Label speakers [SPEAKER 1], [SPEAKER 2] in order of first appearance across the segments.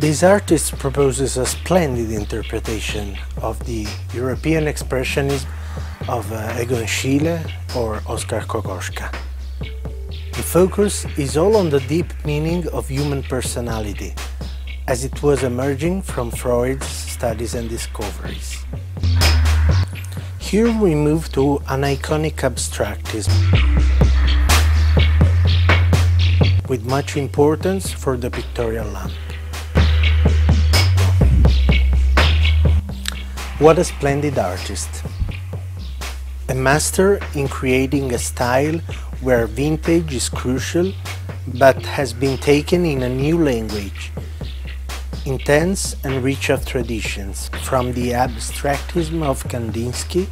[SPEAKER 1] This artist proposes a splendid interpretation of the European expressionism of uh, Egon Schiele or Oskar Kokoschka. The focus is all on the deep meaning of human personality, as it was emerging from Freud's studies and discoveries. Here we move to an iconic abstractism with much importance for the pictorial lamp. What a splendid artist! A master in creating a style where vintage is crucial but has been taken in a new language, intense and rich of traditions, from the abstractism of Kandinsky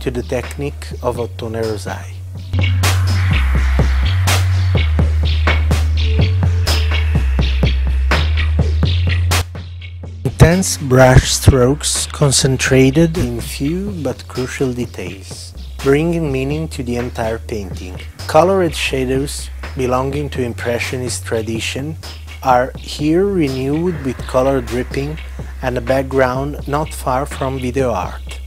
[SPEAKER 1] to the technique of Ottone Rosai. Intense brush strokes concentrated in few but crucial details, bringing meaning to the entire painting. Colored shadows belonging to Impressionist tradition are here renewed with color dripping and a background not far from video art.